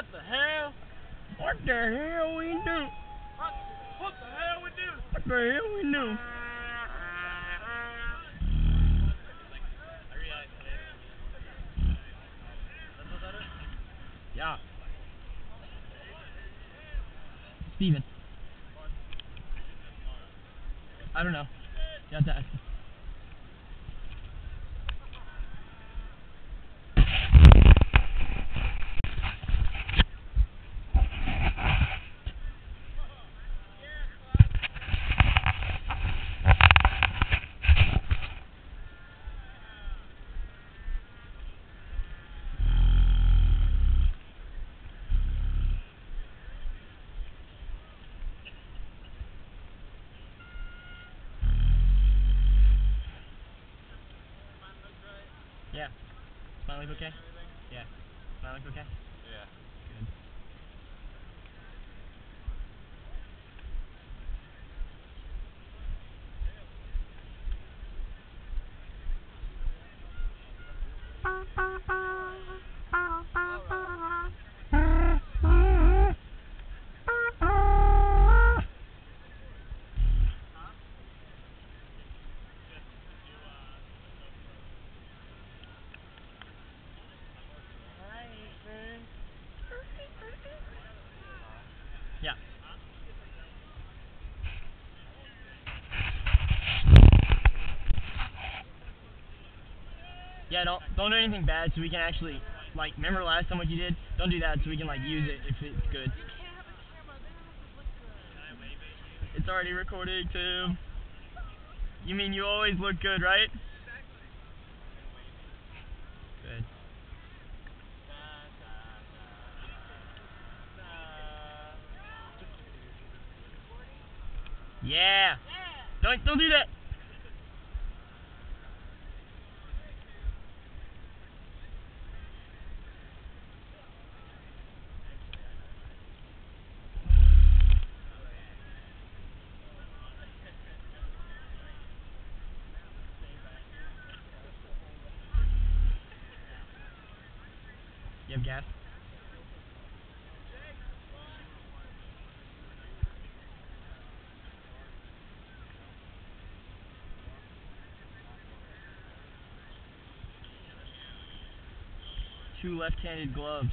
What the hell? What the hell we do? What, what the hell we do? What the hell we do? Yeah. Steven. I don't know. You have to ask him. Yeah. Look okay? Yeah. Look okay? Yeah, don't don't do anything bad so we can actually like remember last time what you did? Don't do that so we can like use it if it's good. It's already recording too. You mean you always look good, right? Good. Yeah. Don't don't do that. You have gas? Two left-handed gloves.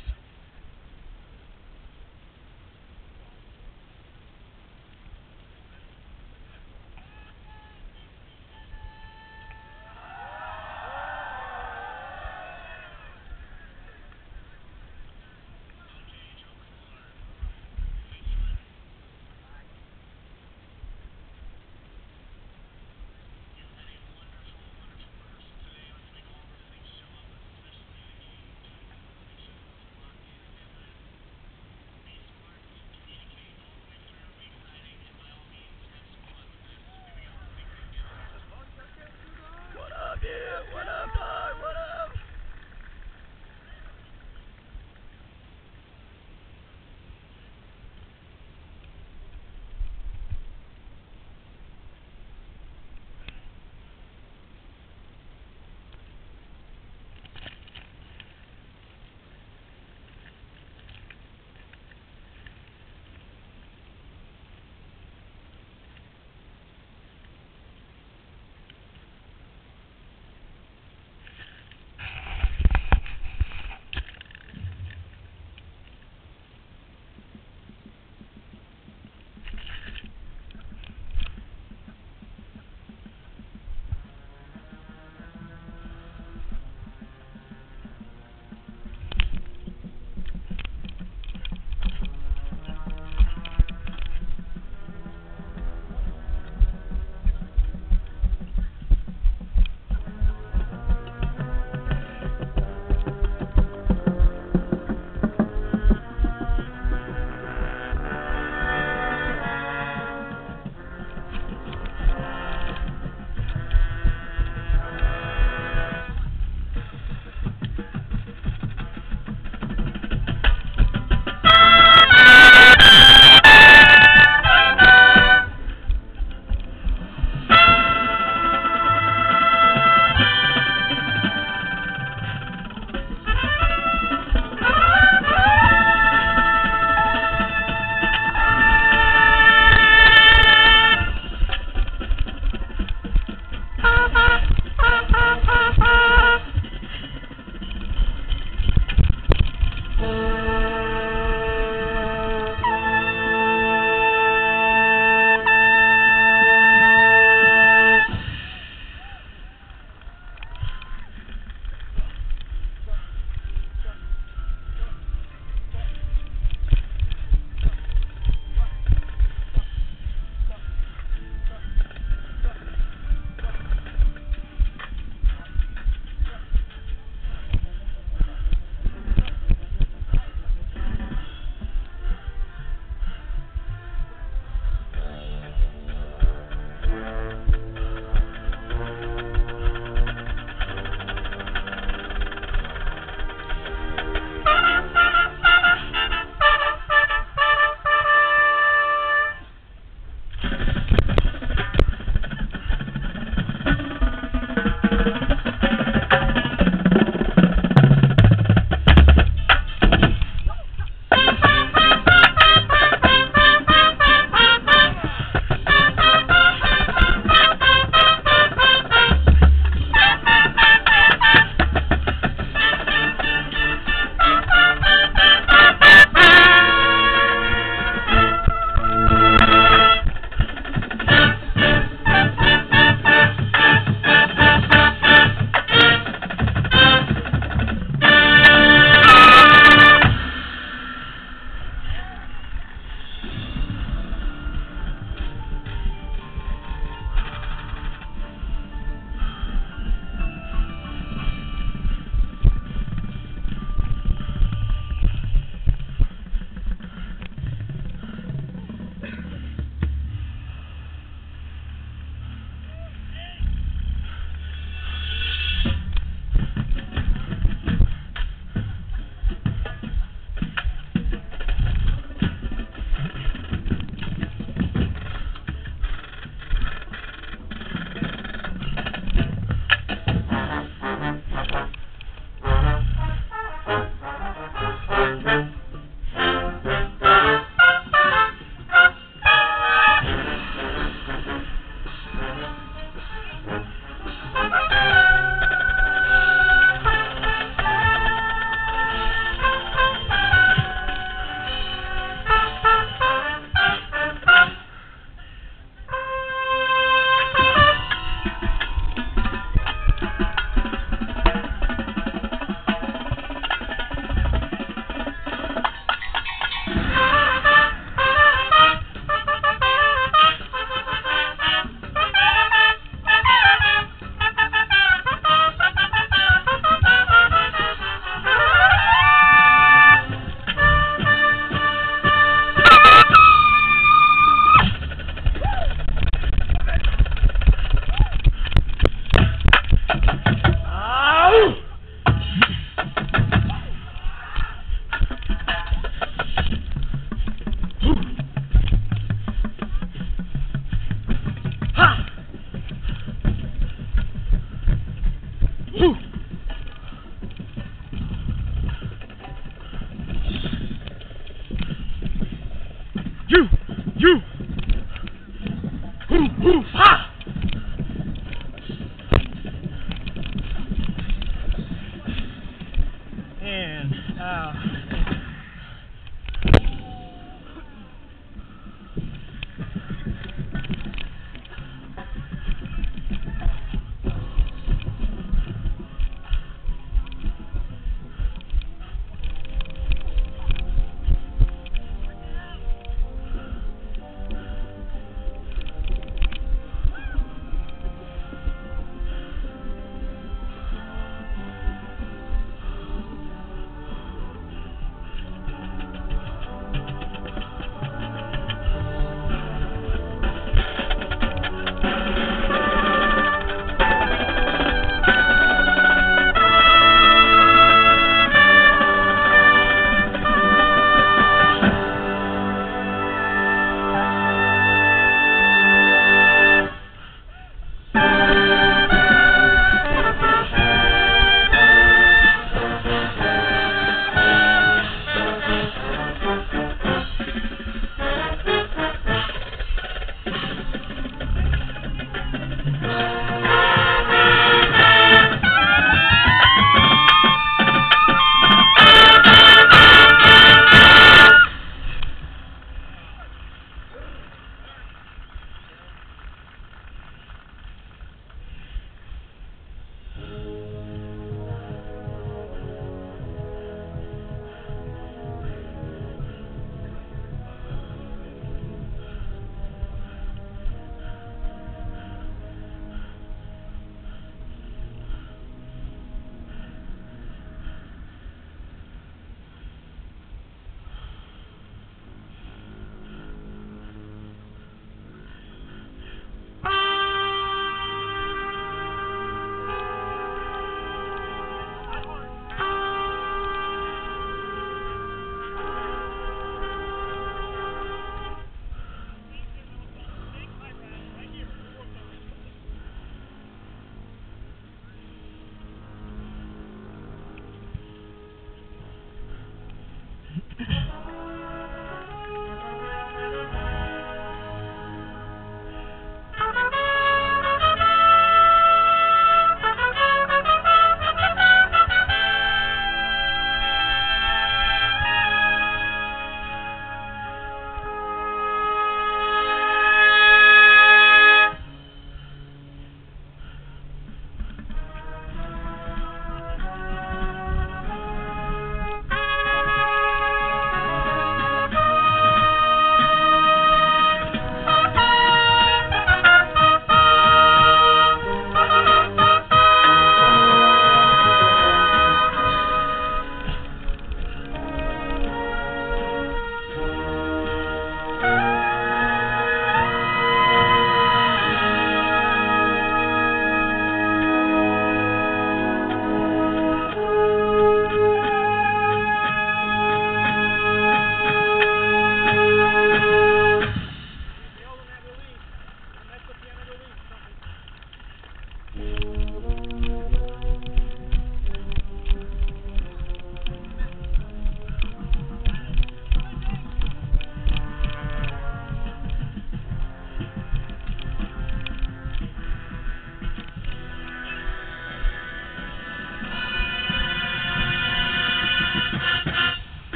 うん、